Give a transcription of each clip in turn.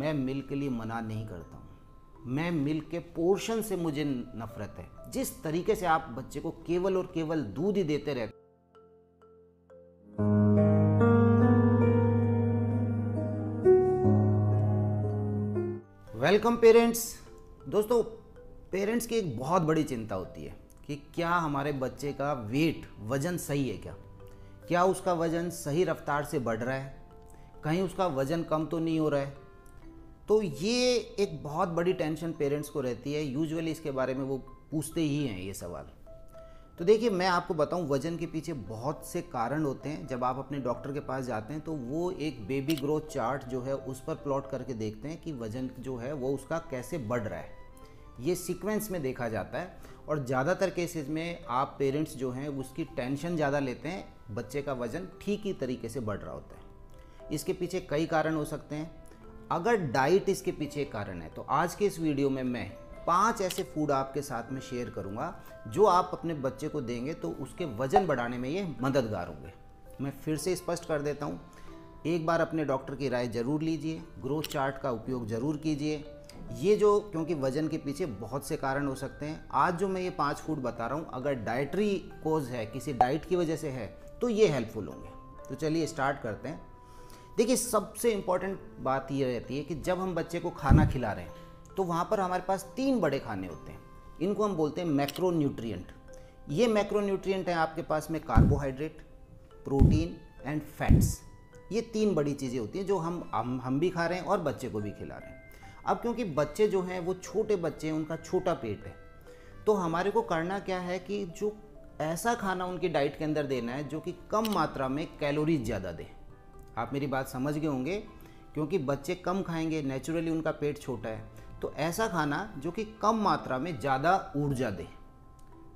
मैं मिल्क के लिए मना नहीं करता हूँ। मैं मिल्क के पोर्शन से मुझे नफरत है। जिस तरीके से आप बच्चे को केवल और केवल दूध ही देते रहते वेलकम पेरेंट्स दोस्तों पेरेंट्स की एक बहुत बड़ी चिंता होती है कि क्या हमारे बच्चे का वेट वज़न सही है क्या? क्या उसका वज़न सही रफ्तार से बढ़ रहा है? कहीं उसका वज़न कम तो नहीं हो रहा है? तो ये एक बहुत बड़ी टेंशन पेरेंट्स को रहती है। यूजुअली इसके बारे में वो पूछते ही हैं ये सवाल। तो देखिए, मैं आपको बताऊँ, वज़न के पीछे बहुत से कारण होते हैं। जब आप अपने डॉक्टर के पास जाते हैं तो वो एक बेबी ग्रोथ चार्ट जो है, उस पर प्लॉट करके देखते हैं कि वज़न जो है, वो उसका कैसे बढ़ रहा है। ये सीक्वेंस में देखा जाता है और ज़्यादातर केसेस में आप पेरेंट्स जो हैं, उसकी टेंशन ज़्यादा लेते हैं। बच्चे का वज़न ठीक ही तरीके से बढ़ रहा होता है। इसके पीछे कई कारण हो सकते हैं। अगर डाइट इसके पीछे कारण है तो आज के इस वीडियो में मैं पाँच ऐसे फ़ूड आपके साथ में शेयर करूँगा, जो आप अपने बच्चे को देंगे तो उसके वज़न बढ़ाने में ये मददगार होंगे। मैं फिर से स्पष्ट कर देता हूँ, एक बार अपने डॉक्टर की राय ज़रूर लीजिए ग्रोथ चार्ट का उपयोग ज़रूर कीजिए। ये जो, क्योंकि वज़न के पीछे बहुत से कारण हो सकते हैं, आज जो मैं ये पाँच फ़ूड बता रहा हूँ, अगर डाइटरी कोज है, किसी डाइट की वजह से है तो ये हेल्पफुल होंगे। तो चलिए स्टार्ट करते हैं। देखिए, सबसे इंपॉर्टेंट बात ये रहती है कि जब हम बच्चे को खाना खिला रहे हैं तो वहाँ पर हमारे पास तीन बड़े खाने होते हैं। इनको हम बोलते हैं मैक्रो न्यूट्रिएंट ये मैक्रो न्यूट्रिएंट है आपके पास में कार्बोहाइड्रेट प्रोटीन एंड फैट्स ये तीन बड़ी चीज़ें होती हैं जो हम हम भी खा रहे हैं और बच्चे को भी खिला रहे हैं। अब क्योंकि बच्चे जो हैं, वो छोटे बच्चे हैं, उनका छोटा पेट है तो हमारे को करना क्या है कि जो ऐसा खाना उनकी डाइट के अंदर देना है जो कि कम मात्रा में कैलोरीज ज़्यादा दे। आप मेरी बात समझ गए होंगे, क्योंकि बच्चे कम खाएँगे नेचुरली उनका पेट छोटा है। तो ऐसा खाना जो कि कम मात्रा में ज़्यादा ऊर्जा दे।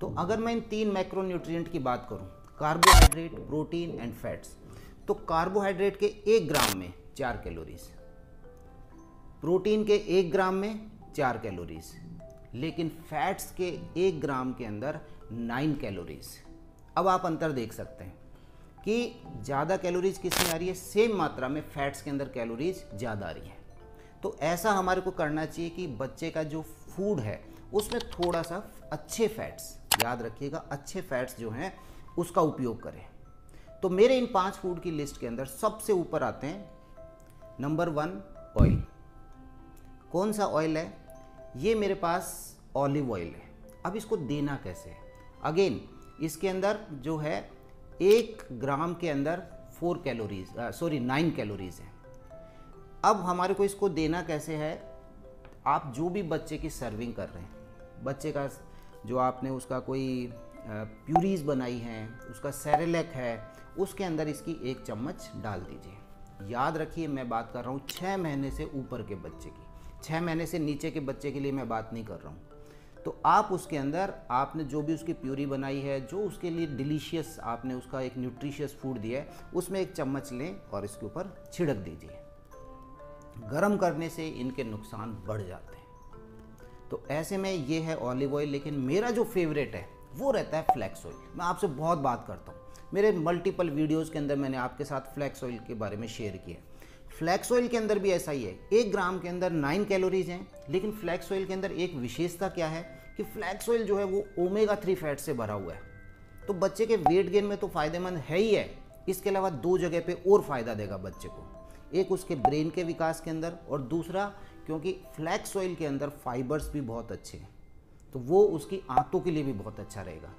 तो अगर मैं इन तीन मैक्रोन्यूट्रिएंट की बात करूँ कार्बोहाइड्रेट प्रोटीन एंड फैट्स तो कार्बोहाइड्रेट के एक ग्राम में चार कैलोरीज प्रोटीन के एक ग्राम में चार कैलोरीज लेकिन फैट्स के एक ग्राम के अंदर नाइन कैलोरीज अब आप अंतर देख सकते हैं। कि ज़्यादा कैलोरीज किसमें आ रही है? सेम मात्रा में फैट्स के अंदर कैलोरीज ज़्यादा आ रही है। तो ऐसा हमारे को करना चाहिए कि बच्चे का जो फ़ूड है, उसमें थोड़ा सा अच्छे फैट्स याद रखिएगा, अच्छे फैट्स जो हैं, उसका उपयोग करें। तो मेरे इन पाँच फ़ूड की लिस्ट के अंदर सबसे ऊपर आते हैं। नंबर वन ऑयल कौन सा ऑयल है? ये मेरे पास ऑलिव ऑयल है। अब इसको देना कैसे है? अगेन इसके अंदर जो है एक ग्राम के अंदर four calories sorry nine calories है। अब हमारे को इसको देना कैसे है? आप जो भी बच्चे की सर्विंग कर रहे हैं, बच्चे का जो आपने उसका कोई प्यूरीज बनाई हैं, उसका सेरेलेक है, उसके अंदर इसकी एक चम्मच डाल दीजिए। याद रखिए, मैं बात कर रहा हूँ छः महीने से ऊपर के बच्चे की। छः महीने से नीचे के बच्चे के लिए मैं बात नहीं कर रहा हूँ। तो आप उसके अंदर, आपने जो भी उसकी प्यूरी बनाई है, जो उसके लिए डिलीशियस आपने उसका एक न्यूट्रिशियस फ़ूड दिया है, उसमें एक चम्मच लें और इसके ऊपर छिड़क दीजिए। गर्म करने से इनके नुकसान बढ़ जाते हैं। तो ऐसे में ये है ऑलिव ऑयल लेकिन मेरा जो फेवरेट है, वो रहता है फ्लैक्स ऑयल मैं आपसे बहुत बात करता हूँ। मेरे मल्टीपल वीडियोज़ के अंदर मैंने आपके साथ फ्लैक्स ऑयल के बारे में शेयर किया फ्लैक्स ऑयल के अंदर भी ऐसा ही है। एक ग्राम के अंदर नाइन कैलोरीज हैं, लेकिन फ्लैक्स ऑयल के अंदर एक विशेषता क्या है कि फ्लैक्स ऑयल जो है वो ओमेगा थ्री फैट से भरा हुआ है। तो बच्चे के वेट गेन में तो फ़ायदेमंद है ही है। इसके अलावा दो जगह पे और फ़ायदा देगा बच्चे को। एक उसके ब्रेन के विकास के अंदर और दूसरा क्योंकि फ्लैक्स ऑयल के अंदर फाइबर्स भी बहुत अच्छे हैं। तो वो उसकी आंतों के लिए भी बहुत अच्छा रहेगा।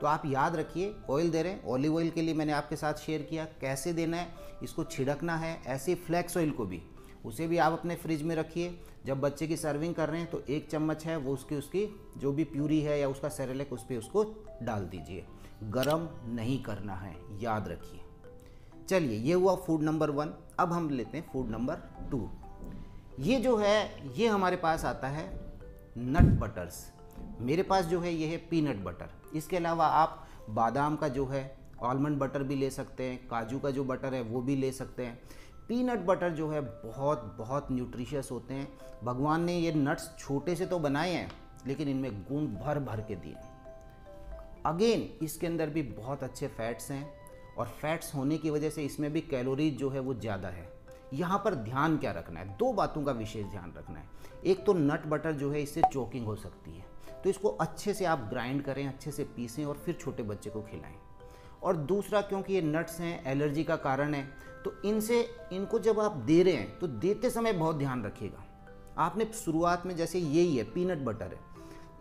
तो आप याद रखिए ऑयल दे रहे हैं ऑलिव ऑयल के लिए मैंने आपके साथ शेयर किया, कैसे देना है, इसको छिड़कना है, ऐसे फ्लैक्स ऑयल को भी। उसे भी आप अपने फ्रिज में रखिए, जब बच्चे की सर्विंग कर रहे हैं तो एक चम्मच है, वो उसकी उसकी जो भी प्यूरी है या उसका सेरेलेक उस पर उसको डाल दीजिए। गरम नहीं करना है, याद रखिए। चलिए, ये हुआ फ़ूड नंबर वन अब हम लेते हैं फ़ूड नंबर टू ये जो है, ये हमारे पास आता है नट बटर्स मेरे पास जो है, ये है पीनट बटर इसके अलावा आप बादाम का जो है आलमंड बटर भी ले सकते हैं, काजू का जो बटर है, वो भी ले सकते हैं. पीनट बटर जो है, बहुत बहुत न्यूट्रिशियस होते हैं. भगवान ने ये नट्स छोटे से तो बनाए हैं, लेकिन इनमें गुण भर भर के दिए अगेन इसके अंदर भी बहुत अच्छे फैट्स हैं, और फैट्स होने की वजह से इसमें भी कैलोरीज जो है, वो ज़्यादा है. यहाँ पर ध्यान क्या रखना है? दो बातों का विशेष ध्यान रखना है. एक तो नट बटर जो है, इससे चोकिंग हो सकती है. तो इसको अच्छे से आप ग्राइंड करें, अच्छे से पीसें और फिर छोटे बच्चे को खिलाएँ। और दूसरा, क्योंकि ये नट्स हैं एलर्जी का कारण है तो इनसे, इनको जब आप दे रहे हैं तो देते समय बहुत ध्यान रखिएगा। आपने शुरुआत में जैसे यही है पीनट बटर है।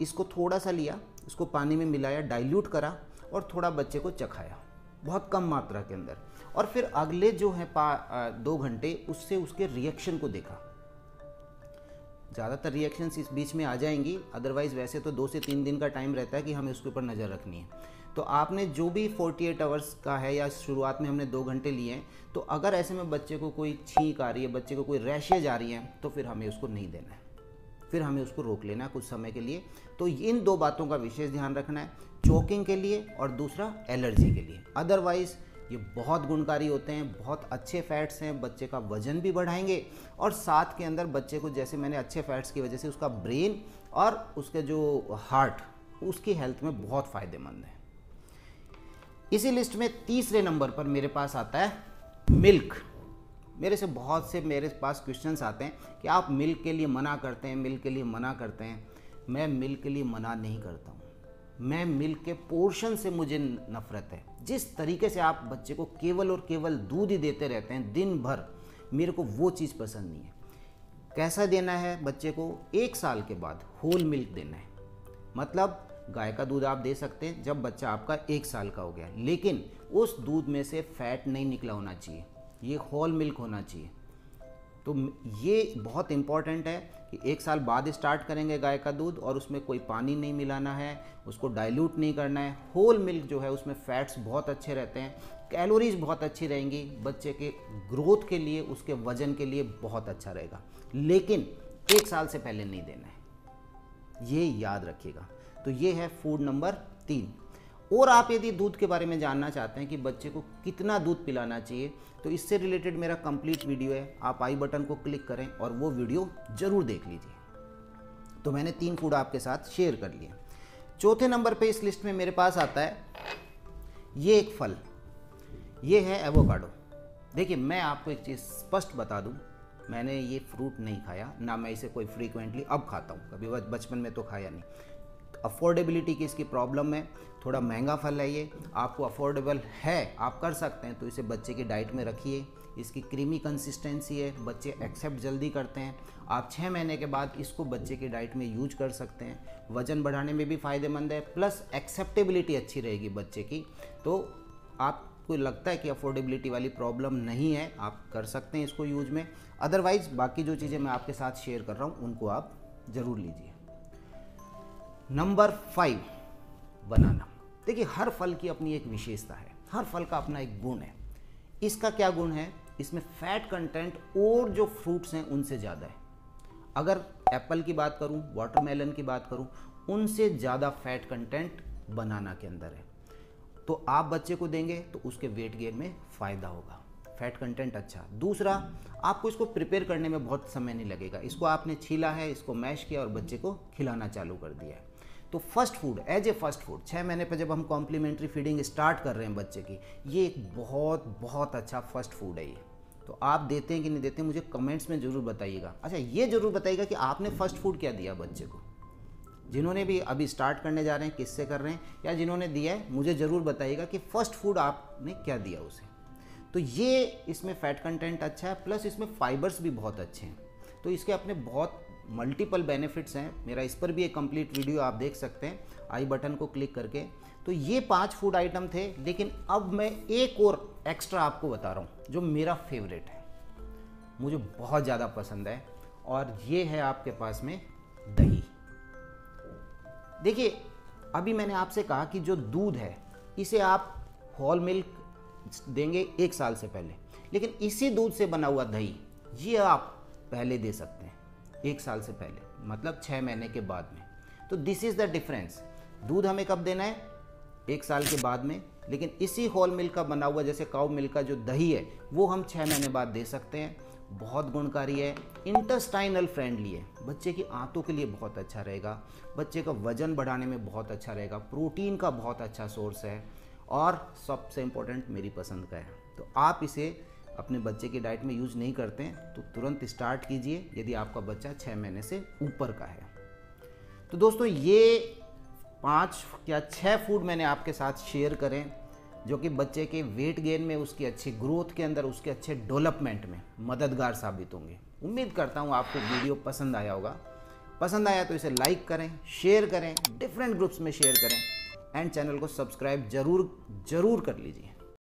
इसको थोड़ा सा लिया, इसको पानी में मिलाया डाइल्यूट करा और थोड़ा बच्चे को चखाया, बहुत कम मात्रा के अंदर। और फिर अगले जो है पा दो घंटे उससे उसके रिएक्शन को देखा। ज़्यादातर रिएक्शंस इस बीच में आ जाएँगी। अदरवाइज़ वैसे तो दो से तीन दिन का टाइम रहता है कि हमें उसके ऊपर नज़र रखनी है। तो आपने जो भी 48 आवर्स का है या शुरुआत में हमने दो घंटे लिए हैं तो अगर ऐसे में बच्चे को कोई छींक आ रही है, बच्चे को कोई रैशेज आ रही है तो फिर हमें उसको नहीं देना है। फिर हमें उसको रोक लेना है कुछ समय के लिए। तो इन दो बातों का विशेष ध्यान रखना है चोकिंग के लिए और दूसरा एलर्जी के लिए। अदरवाइज़ ये बहुत गुणकारी होते हैं, बहुत अच्छे फैट्स हैं, बच्चे का वज़न भी बढ़ाएँगे और साथ के अंदर बच्चे को जैसे मैंने अच्छे फैट्स की वजह से उसका ब्रेन और उसके जो हार्ट उसकी हेल्थ में बहुत फ़ायदेमंद है। इसी लिस्ट में तीसरे नंबर पर मेरे पास आता है मिल्क मेरे से बहुत से मेरे पास क्वेश्चंस आते हैं कि आप मिल्क के लिए मना करते हैं मिल्क के लिए मना करते हैं। मैं मिल्क के लिए मना नहीं करता हूँ। मैं मिल्क के पोर्शन से मुझे नफरत है। जिस तरीके से आप बच्चे को केवल और केवल दूध ही देते रहते हैं, दिन भर, मेरे को वो चीज़ पसंद नहीं है। कैसा देना है बच्चे को? एक साल के बाद होल मिल्क देना है। मतलब गाय का दूध आप दे सकते हैं जब बच्चा आपका एक साल का हो गया। लेकिन उस दूध में से फैट नहीं निकला होना चाहिए। ये होल मिल्क होना चाहिए। तो ये बहुत इंपॉर्टेंट है कि एक साल बाद स्टार्ट करेंगे गाय का दूध और उसमें कोई पानी नहीं मिलाना है, उसको डाइल्यूट नहीं करना है। होल मिल्क जो है उसमें फैट्स बहुत अच्छे रहते हैं कैलोरीज बहुत अच्छी रहेंगी, बच्चे के ग्रोथ के लिए, उसके वज़न के लिए बहुत अच्छा रहेगा। लेकिन एक साल से पहले नहीं देना है। ये याद रखिएगा। तो ये है फ़ूड नंबर तीन। और आप यदि दूध के बारे में जानना चाहते हैं कि बच्चे को कितना दूध पिलाना चाहिए तो इससे रिलेटेड मेरा कंप्लीट वीडियो है। आप आई बटन को क्लिक करें और वो वीडियो ज़रूर देख लीजिए। तो मैंने तीन फ़ूड आपके साथ शेयर कर लिए। चौथे नंबर पे इस लिस्ट में मेरे पास आता है, ये एक फल, ये है एवोकाडो देखिए, मैं आपको एक चीज़ स्पष्ट बता दूँ, मैंने ये फ्रूट नहीं खाया, ना मैं इसे कोई फ्रीक्वेंटली अब खाता हूँ। कभी बचपन में तो खाया नहीं। अफोर्डेबिलिटी की इसकी प्रॉब्लम है। थोड़ा महँगा फल है ये। आपको अफोर्डेबल है, आप कर सकते हैं तो इसे बच्चे की डाइट में रखिए। इसकी क्रीमी कंसिस्टेंसी है, बच्चे एक्सेप्ट जल्दी करते हैं। आप छः महीने के बाद इसको बच्चे की डाइट में यूज़ कर सकते हैं। वज़न बढ़ाने में भी फ़ायदेमंद है प्लस एक्सेप्टेबिलिटी अच्छी रहेगी बच्चे की। तो आपको लगता है कि अफोर्डेबिलिटी वाली प्रॉब्लम नहीं है, आप कर सकते हैं इसको यूज़ में। अदरवाइज़ बाकी जो चीज़ें मैं आपके साथ शेयर कर रहा हूँ, उनको आप ज़रूर लीजिए। Number five, banana. देखिए, हर फल की अपनी एक विशेषता है, हर फल का अपना एक गुण है। इसका क्या गुण है? इसमें फैट कंटेंट और जो फ्रूट्स हैं, उनसे ज़्यादा है। अगर एप्पल की बात करूँ वाटरमेलन की बात करूँ, उनसे ज़्यादा फैट कंटेंट बनाना के अंदर है। तो आप बच्चे को देंगे तो उसके वेट गेन में फ़ायदा होगा। फैट कंटेंट अच्छा। दूसरा, आपको इसको प्रिपेयर करने में बहुत समय नहीं लगेगा। इसको आपने छीला है, इसको मैश किया और बच्चे को खिलाना चालू कर दिया है। तो first food as a first food छः महीने पर जब हम कॉम्प्लीमेंट्री फीडिंग स्टार्ट कर रहे हैं बच्चे की, ये एक बहुत बहुत अच्छा फ़र्स्ट फ़ूड है ये। तो आप देते हैं कि नहीं देते हैं, मुझे कमेंट्स में ज़रूर बताइएगा। अच्छा ये ज़रूर बताइएगा कि आपने फ़र्स्ट फ़ूड क्या दिया बच्चे को? जिन्होंने भी अभी स्टार्ट करने जा रहे हैं, किससे कर रहे हैं, या जिन्होंने दिया है, मुझे ज़रूर बताइएगा कि फ़र्स्ट फ़ूड आपने क्या दिया उसे। तो ये इसमें फ़ैट कंटेंट अच्छा है प्लस इसमें फाइबर्स भी बहुत अच्छे हैं। तो इसके अपने बहुत मल्टीपल बेनिफिट्स हैं। मेरा इस पर भी एक कंप्लीट वीडियो आप देख सकते हैं। आई बटन को क्लिक करके। तो ये पाँच फ़ूड आइटम थे, लेकिन अब मैं एक और एक्स्ट्रा आपको बता रहा हूँ, जो मेरा फेवरेट है। मुझे बहुत ज़्यादा पसंद है, और ये है आपके पास में दही। देखिए, अभी मैंने आपसे कहा कि जो दूध है, इसे आप होल मिल्क देंगे एक साल से पहले। लेकिन इसी दूध से बना हुआ दही, ये आप पहले दे सकते हैं। एक साल से पहले मतलब छः महीने के बाद में। तो दिस इज़ द डिफरेंस दूध हमें कब देना है? एक साल के बाद में। लेकिन इसी होल मिल्क का बना हुआ, जैसे काउ मिल्क का जो दही है, वो हम छः महीने बाद दे सकते हैं। बहुत गुणकारी है। इंटस्टाइनल फ्रेंडली है। बच्चे की आंतों के लिए बहुत अच्छा रहेगा। बच्चे का वज़न बढ़ाने में बहुत अच्छा रहेगा। प्रोटीन का बहुत अच्छा सोर्स है। और सबसे इम्पोर्टेंट मेरी पसंद का है। तो आप इसे अपने बच्चे की डाइट में यूज़ नहीं करते हैं तो तुरंत स्टार्ट कीजिए यदि आपका बच्चा छः महीने से ऊपर का है। तो दोस्तों, ये पाँच या छः फ़ूड मैंने आपके साथ शेयर करें, जो कि बच्चे के वेट गेन में, उसकी अच्छी ग्रोथ के अंदर, उसके अच्छे डेवलपमेंट में मददगार साबित होंगे। उम्मीद करता हूँ आपको वीडियो पसंद आया होगा। पसंद आया तो इसे लाइक करें शेयर करें डिफरेंट ग्रुप्स में शेयर करें एंड चैनल को सब्सक्राइब ज़रूर ज़रूर कर लीजिए।